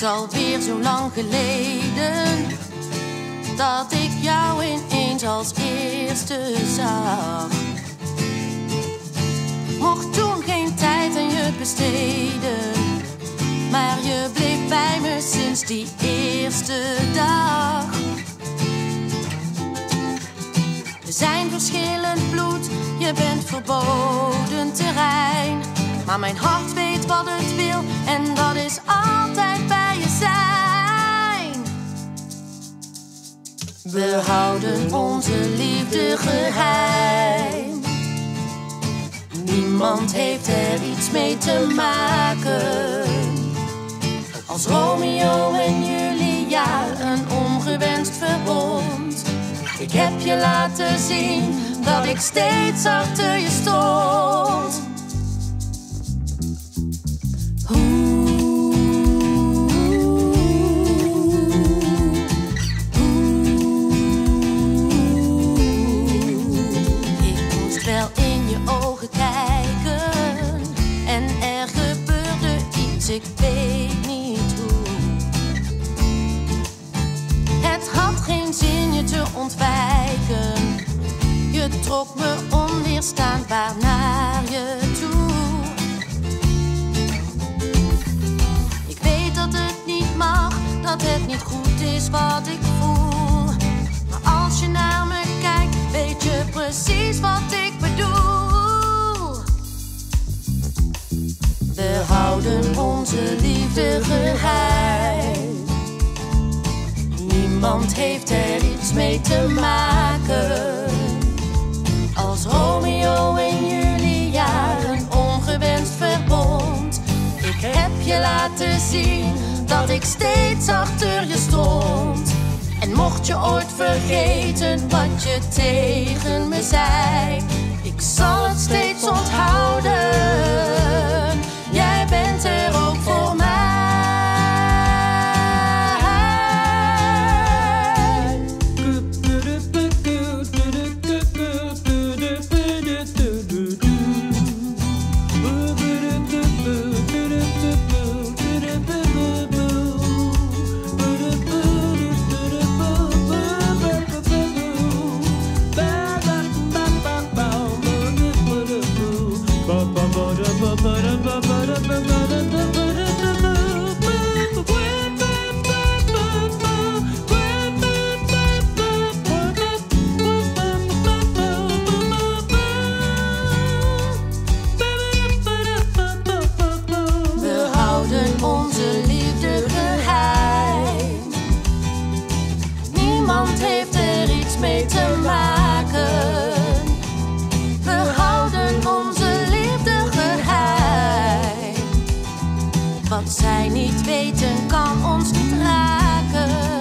lijkt alweer zo lang geleden dat ik jou ineens als eerste zag. Mocht toen geen tijd aan je besteden, maar je bleef bij me sinds die eerste dag. We zijn verschillend bloed, je bent verboden terrein. Maar mijn hart weet wat het We houden onze liefde geheim. Niemand heeft er iets mee te maken. Als Romeo en Julia een ongewenst verbond. Ik heb je laten zien dat ik steeds achter je stond. Je ogen kijken en er gebeurde iets, ik weet niet hoe. Het had geen zin je te ontwijken, je trok me onweerstaanbaar naar je toe. Ik weet dat het niet mag, dat het niet goed is wat ik voel. Maar als je naar onze liefde geheim. Niemand heeft er iets mee te maken. Als Romeo en Julia een ongewenst verbond. Ik heb je laten zien dat ik steeds achter je stond. En mocht je ooit vergeten wat je Wat zij niet weten kan ons niet raken.